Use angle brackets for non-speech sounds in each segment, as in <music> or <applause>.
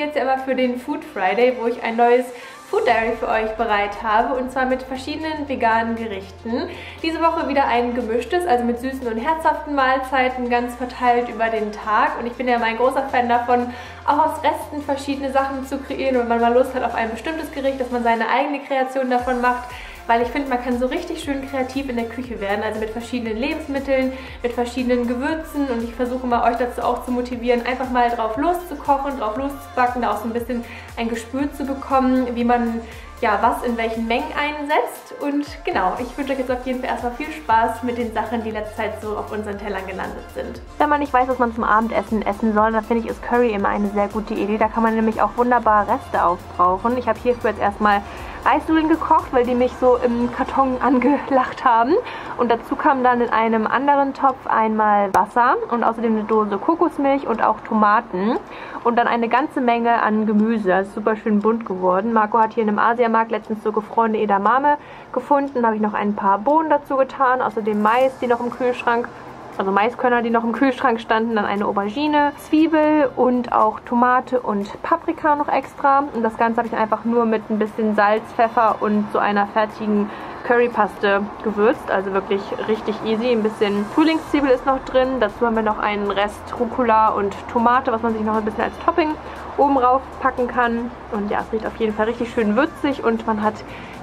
jetzt ja immer für den Food Friday, wo ich ein neues Food Diary für euch bereit habe und zwar mit verschiedenen veganen Gerichten. Diese Woche wieder ein gemischtes, also mit süßen und herzhaften Mahlzeiten, ganz verteilt über den Tag und ich bin ja mal ein großer Fan davon, auch aus Resten verschiedene Sachen zu kreieren und wenn man mal Lust hat auf ein bestimmtes Gericht, dass man seine eigene Kreation davon macht weil ich finde, man kann so richtig schön kreativ in der Küche werden, also mit verschiedenen Lebensmitteln, mit verschiedenen Gewürzen und ich versuche mal euch dazu auch zu motivieren, einfach mal drauf loszukochen, drauf loszubacken, da auch so ein bisschen ein Gespür zu bekommen, wie man ja, was in welchen Mengen einsetzt. Und genau, ich wünsche euch jetzt auf jeden Fall erstmal viel Spaß mit den Sachen, die letzte Zeit so auf unseren Tellern gelandet sind. Wenn man nicht weiß, was man zum Abendessen essen soll, dann finde ich, ist Curry immer eine sehr gute Idee. Da kann man nämlich auch wunderbar Reste aufbrauchen. Ich habe hierfür jetzt erstmal Reisnudeln gekocht, weil die mich so im Karton angelacht haben. Und dazu kam dann in einem anderen Topf einmal Wasser und außerdem eine Dose Kokosmilch und auch Tomaten. Und dann eine ganze Menge an Gemüse. Das ist super schön bunt geworden. Marco hat hier in einem Asiamarkt letztens so gefrorene Edamame gefunden. Da habe ich noch ein paar Bohnen dazu getan. Außerdem Mais, die noch im Kühlschrank also Maiskörner, die noch im Kühlschrank standen, dann eine Aubergine, Zwiebel und auch Tomate und Paprika noch extra. Und das Ganze habe ich einfach nur mit ein bisschen Salz, Pfeffer und so einer fertigen Currypaste gewürzt. Also wirklich richtig easy. Ein bisschen Frühlingszwiebel ist noch drin. Dazu haben wir noch einen Rest Rucola und Tomate, was man sich noch ein bisschen als Topping oben rauf packen kann. Und ja, es riecht auf jeden Fall richtig schön würzig und man hat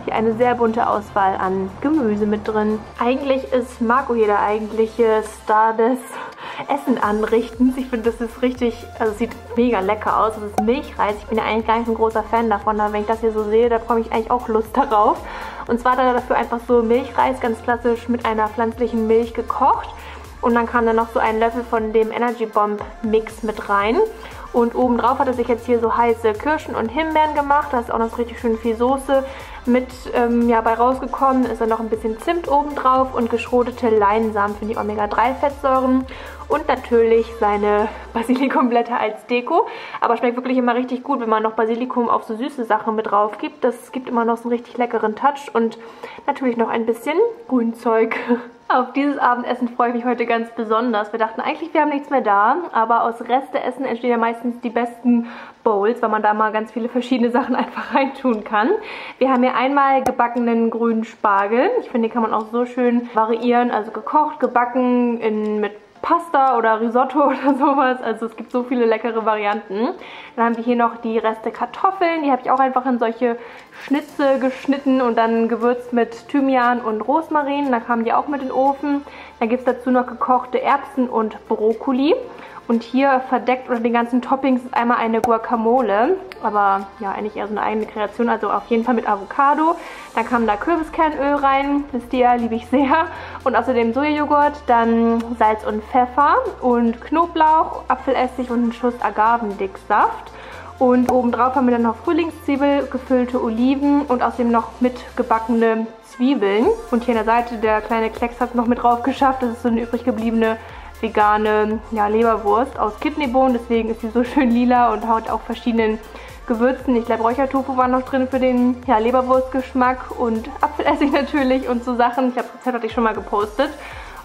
hier eine sehr bunte Auswahl an Gemüse mit drin. Eigentlich ist Marco hier der eigentliche Star des <laughs> Essen anrichtens. Ich finde, das ist richtig, also sieht mega lecker aus. Das ist Milchreis. Ich bin ja eigentlich gar nicht ein großer Fan davon, aber wenn ich das hier so sehe, da bekomme ich eigentlich auch Lust darauf. Und zwar hat er dafür einfach so Milchreis ganz klassisch mit einer pflanzlichen Milch gekocht. Und dann kam dann noch so ein Löffel von dem Energy Bomb Mix mit rein. Und obendrauf hat er sich jetzt hier so heiße Kirschen und Himbeeren gemacht. Da ist auch noch richtig schön viel Soße mit ähm, ja, bei rausgekommen. Ist dann noch ein bisschen Zimt obendrauf und geschrotete Leinsamen für die Omega-3-Fettsäuren. Und natürlich seine Basilikumblätter als Deko. Aber schmeckt wirklich immer richtig gut, wenn man noch Basilikum auf so süße Sachen mit drauf gibt. Das gibt immer noch so einen richtig leckeren Touch. Und natürlich noch ein bisschen Grünzeug. <laughs> Auf dieses Abendessen freue ich mich heute ganz besonders. Wir dachten eigentlich, wir haben nichts mehr da, aber aus Resteessen entstehen ja meistens die besten Bowls, weil man da mal ganz viele verschiedene Sachen <laughs> einfach reintun kann. Wir haben hier einmal gebackenen grünen Spargel. Ich finde, den kann man auch so schön variieren, also gekocht, gebacken, in, mit Pasta oder Risotto <laughs> oder sowas. Also es gibt so viele leckere Varianten. Dann haben wir hier noch die Reste Kartoffeln. Die habe ich auch einfach in solche Schnitze geschnitten und dann gewürzt mit Thymian und Rosmarin. Da kamen die auch mit in den Ofen. Dann gibt es dazu noch gekochte Erbsen und Brokkoli. Und hier verdeckt unter den ganzen Toppings ist einmal eine Guacamole, aber ja, eigentlich eher so eine eigene Kreation, also auf jeden Fall mit Avocado. Dann kam da Kürbiskernöl rein, wisst ihr, liebe ich sehr. Und außerdem Sojajoghurt, dann Salz und Pfeffer und Knoblauch, Apfelessig und einen Schuss Agavendicksaft. Und obendrauf haben wir dann noch Frühlingszwiebel, gefüllte Oliven und außerdem noch mitgebackene Zwiebeln. Und hier an der Seite der kleine Klecks hat es noch mit drauf geschafft. Das ist so eine übrig gebliebene vegane ja, Leberwurst aus Kidneybohnen. Deswegen ist sie so <laughs> schön lila und hat auch verschiedenen Gewürzen. Ich glaube, Räuchertofu war noch drin für den ja, Leberwurstgeschmack und <laughs> Apfelessig natürlich und so Sachen. Ich glaube, das Rezept hatte ich schon mal gepostet.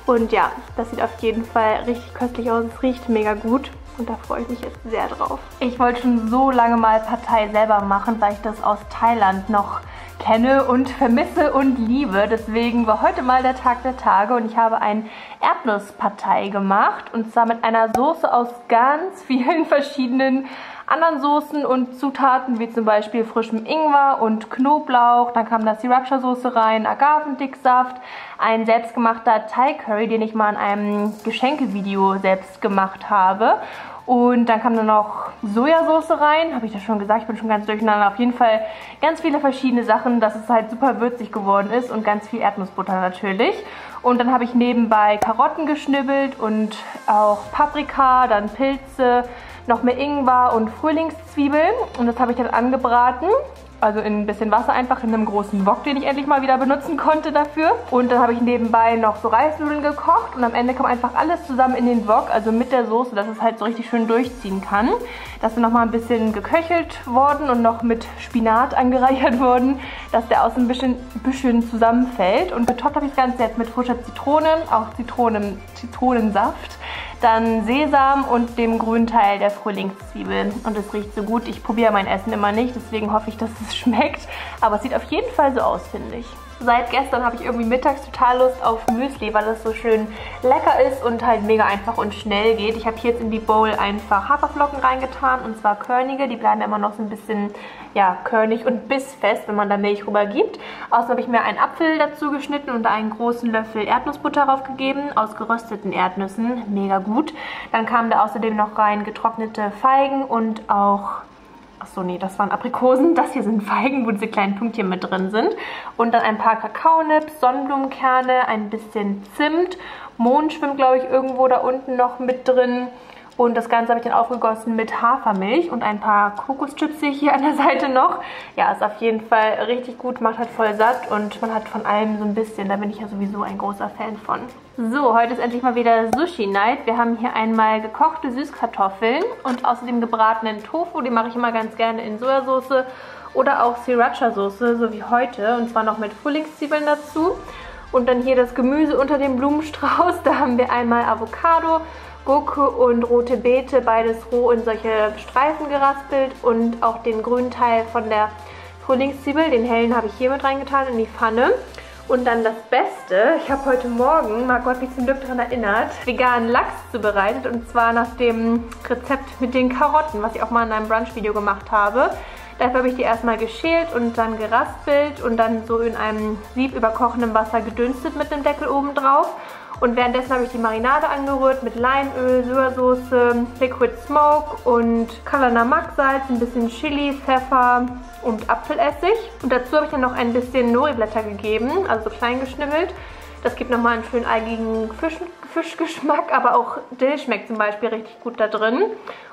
Und ja, das sieht auf jeden Fall richtig köstlich aus. Es riecht mega gut. Und da freue ich mich jetzt sehr drauf. Ich wollte schon so lange mal Partei selber machen, weil ich das aus Thailand noch kenne und vermisse und liebe. Deswegen war heute mal der Tag der Tage und ich habe ein Erdnusspartei gemacht. Und zwar mit einer Soße aus ganz vielen <laughs> verschiedenen anderen Soßen und Zutaten, wie zum Beispiel frischem Ingwer und Knoblauch. Dann kam da Sriracha-Soße rein, Agavendicksaft, ein selbstgemachter Thai-Curry, den ich mal in einem Geschenkevideo selbst gemacht habe. Und dann kam dann noch Sojasauce rein. Habe ich das schon gesagt? Ich bin schon ganz durcheinander. Auf jeden Fall ganz viele verschiedene Sachen, dass es halt super würzig geworden ist. Und ganz viel Erdnussbutter natürlich. Und dann habe ich nebenbei Karotten geschnibbelt und auch Paprika, dann Pilze, noch mehr Ingwer und Frühlingszwiebeln. Und das habe ich dann angebraten also in ein bisschen Wasser einfach in einem großen Wok, den ich endlich mal wieder benutzen konnte dafür. Und dann habe ich nebenbei noch so Reisnudeln gekocht und am Ende kommt einfach alles zusammen in den Wok, also mit der Soße, dass es halt so richtig schön durchziehen kann. Das ist nochmal ein bisschen geköchelt worden und noch mit Spinat <laughs> angereichert worden, dass der außen ein bisschen, bisschen zusammenfällt. Und betoppt habe ich das Ganze jetzt mit frischer Zitrone, auch Zitronen, Zitronensaft dann Sesam und dem grünen Teil der Frühlingszwiebel. Und es riecht so gut. Ich probiere mein Essen immer nicht, deswegen hoffe ich, dass es <laughs> schmeckt. Aber es sieht auf jeden Fall so aus, finde ich. Seit gestern habe ich irgendwie mittags total Lust auf Müsli, weil es so schön lecker ist und halt mega einfach und schnell geht. Ich habe hier jetzt in die Bowl einfach Haferflocken reingetan und zwar körnige. Die bleiben immer noch so ein bisschen ja, körnig und bissfest, wenn man da Milch rüber gibt. Außerdem habe ich mir einen Apfel dazu geschnitten und einen großen Löffel Erdnussbutter drauf gegeben, aus gerösteten Erdnüssen. Mega gut. Dann kamen da außerdem noch rein getrocknete Feigen und auch Achso, nee, das waren Aprikosen. Das hier sind Feigen, wo diese kleinen Pünktchen mit drin sind. Und dann ein paar Kakaonips, Sonnenblumenkerne, ein bisschen Zimt. Mond schwimmt, glaube ich, irgendwo da unten noch mit drin. Und das Ganze habe ich dann aufgegossen mit Hafermilch und ein paar Kokoschips sehe ich hier an der Seite noch. Ja, ist auf jeden Fall richtig gut, macht halt voll satt und man hat von allem so ein bisschen. Da bin ich ja sowieso ein großer Fan von. So, heute ist endlich mal wieder Sushi-Night. Wir haben hier einmal gekochte Süßkartoffeln und außerdem gebratenen Tofu. Den mache ich immer ganz gerne in Sojasauce oder auch Sriracha-Soße, so wie heute. Und zwar noch mit Frühlingszwiebeln dazu. Und dann hier das Gemüse unter dem Blumenstrauß. <laughs> Da haben wir einmal Avocado, Gurke und rote Beete, beides roh in solche Streifen geraspelt und auch den grünen Teil von der Frühlingszwiebel, den hellen habe ich hier mit reingetan in die Pfanne. Und dann das Beste, ich habe heute Morgen, mag Gott mich zum Glück daran erinnert, veganen Lachs zubereitet und zwar nach dem Rezept mit den Karotten, was ich auch mal in einem Brunch-Video gemacht habe. Dafür habe ich die erstmal geschält und dann geraspelt und dann so in einem Sieb über kochendem Wasser gedünstet mit dem Deckel oben drauf. Und währenddessen habe ich die Marinade angerührt mit Leinöl, Sojasauce, Liquid Smoke und Kalanamak-Salz, ein bisschen Chili, Pfeffer und Apfelessig. Und dazu habe ich dann noch ein bisschen Nori-Blätter gegeben, also so klein geschnibbelt. Das gibt nochmal einen schönen algigen Fisch, Fischgeschmack, aber auch Dill schmeckt zum Beispiel richtig gut da drin.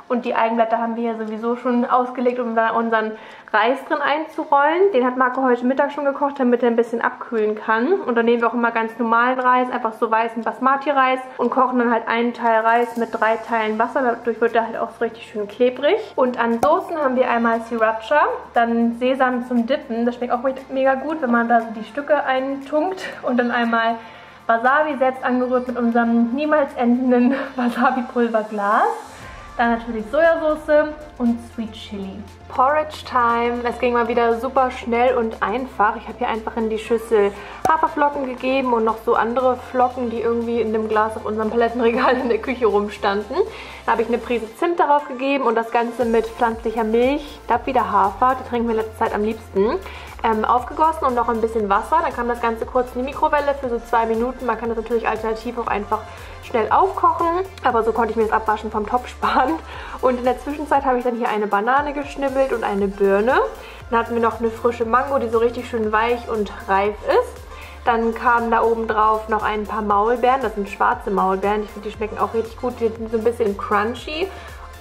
Und die Eigenblätter haben wir ja sowieso schon ausgelegt, um da unseren Reis drin einzurollen. Den hat Marco heute Mittag schon gekocht, damit er ein bisschen abkühlen kann. Und dann nehmen wir auch immer ganz normalen Reis, einfach so weißen Basmati-Reis und kochen dann halt einen Teil Reis mit drei Teilen Wasser. Dadurch wird er halt auch so richtig schön klebrig. Und an Soßen haben wir einmal Sriracha, dann Sesam zum Dippen. Das schmeckt auch mega gut, wenn man da so die Stücke eintunkt. Und dann einmal Wasabi selbst angerührt mit unserem niemals endenden <laughs> Wasabi-Pulverglas. Dann natürlich Sojasauce und Sweet Chili. Porridge Time. Es ging mal wieder super schnell und einfach. Ich habe hier einfach in die Schüssel Haferflocken gegeben und noch so andere Flocken, die irgendwie in dem Glas auf unserem Palettenregal in der Küche rumstanden. Dann habe ich eine Prise Zimt darauf gegeben und das Ganze mit pflanzlicher Milch. Da wieder Hafer, die trinken wir in letzter Zeit am liebsten. Ähm, aufgegossen und noch ein bisschen Wasser. Dann kam das Ganze kurz in die Mikrowelle für so zwei Minuten. Man kann das natürlich alternativ auch einfach schnell aufkochen, aber so konnte ich mir das Abwaschen vom Topf <laughs> sparen. Und in der Zwischenzeit habe ich dann hier eine Banane geschnibbelt und eine Birne. Dann hatten wir noch eine frische Mango, die so richtig schön weich und reif ist. Dann kamen da oben drauf noch ein paar Maulbeeren, das sind schwarze Maulbeeren. Ich finde, die schmecken auch richtig gut, die sind so ein bisschen crunchy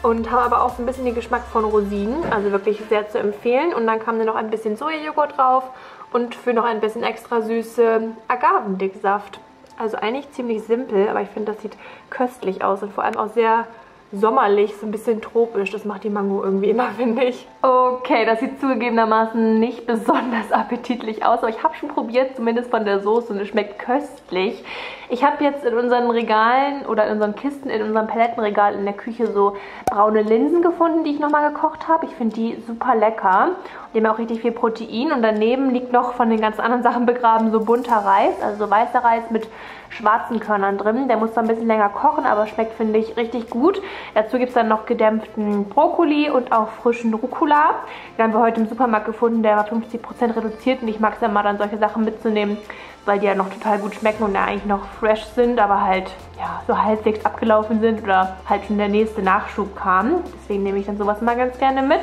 und haben aber auch so ein bisschen den Geschmack von Rosinen, also wirklich sehr zu empfehlen. Und dann kam da noch ein bisschen Sojajoghurt drauf und für noch ein bisschen extra süße Agavendicksaft. Also eigentlich ziemlich simpel, aber ich finde, das sieht köstlich aus und vor allem auch sehr sommerlich, so ein bisschen tropisch. Das macht die Mango irgendwie immer, <laughs> finde ich. Okay, das sieht zugegebenermaßen nicht besonders <laughs> appetitlich aus, aber ich habe schon probiert, zumindest von der Soße und es schmeckt köstlich. Ich habe jetzt in unseren Regalen oder in unseren Kisten, in unserem Palettenregal in der Küche so braune Linsen gefunden, die ich nochmal gekocht habe. Ich finde die super lecker. Die haben auch richtig viel Protein und daneben liegt noch von den ganzen anderen <laughs> Sachen begraben so bunter Reis, also so weißer Reis mit schwarzen Körnern drin. Der muss zwar ein bisschen länger kochen, aber schmeckt, finde ich, richtig gut. Dazu gibt es dann noch gedämpften Brokkoli und auch frischen Rucola. Den haben wir heute im Supermarkt gefunden, der war 50% reduziert und ich mag es ja mal dann solche Sachen mitzunehmen, weil die ja noch total gut schmecken und ja eigentlich noch fresh sind, aber halt ja, so halbwegs abgelaufen sind oder halt schon der nächste Nachschub kam. Deswegen nehme ich dann sowas mal ganz gerne mit.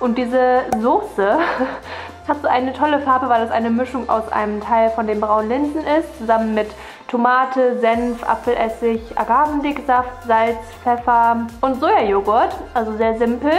Und diese Soße <laughs> hat so eine tolle Farbe, weil das eine Mischung aus einem Teil von den braunen Linsen ist, zusammen mit Tomate, Senf, Apfelessig, Agavendicksaft, Salz, Pfeffer und Sojajoghurt. Also sehr simpel.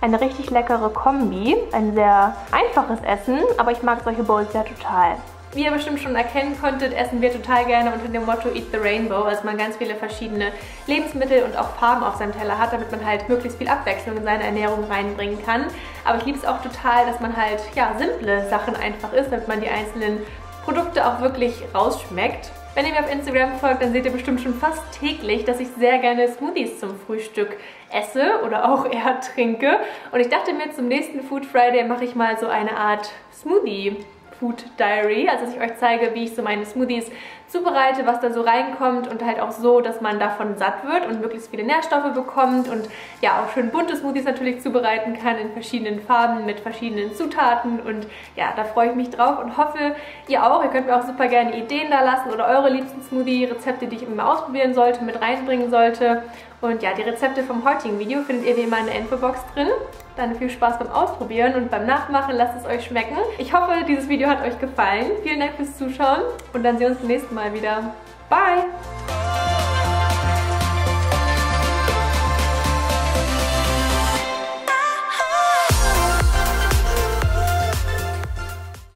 Eine richtig leckere Kombi. Ein sehr einfaches Essen, aber ich mag solche Bowls ja total. Wie ihr bestimmt schon erkennen konntet, essen wir total gerne unter dem Motto Eat the Rainbow, also man ganz viele verschiedene Lebensmittel und auch Farben auf seinem Teller hat, damit man halt möglichst viel Abwechslung in seine Ernährung reinbringen kann. Aber ich liebe es auch total, dass man halt, ja, simple Sachen einfach isst, damit man die einzelnen Produkte auch wirklich rausschmeckt. Wenn ihr mir auf Instagram folgt, dann seht ihr bestimmt schon fast täglich, dass ich sehr gerne Smoothies zum Frühstück esse oder auch <laughs> eher trinke. Und ich dachte mir, zum nächsten Food Friday mache ich mal so eine Art Smoothie Food Diary, also dass ich euch zeige, wie ich so meine Smoothies zubereite, was da so reinkommt und halt auch so, dass man davon satt wird und möglichst viele Nährstoffe bekommt und ja auch schön bunte Smoothies natürlich zubereiten kann in verschiedenen Farben mit verschiedenen Zutaten und ja, da freue ich mich drauf und hoffe, ihr auch. Ihr könnt mir auch super gerne Ideen da lassen oder eure liebsten Smoothie-Rezepte, die ich immer ausprobieren sollte, mit reinbringen sollte. Und ja, die Rezepte vom heutigen Video findet ihr wie immer in der Infobox drin. Dann viel Spaß beim Ausprobieren und beim Nachmachen. Lasst es euch schmecken. Ich hoffe, dieses Video hat euch gefallen. Vielen Dank fürs Zuschauen und dann sehen wir uns beim nächsten Mal wieder. Bye!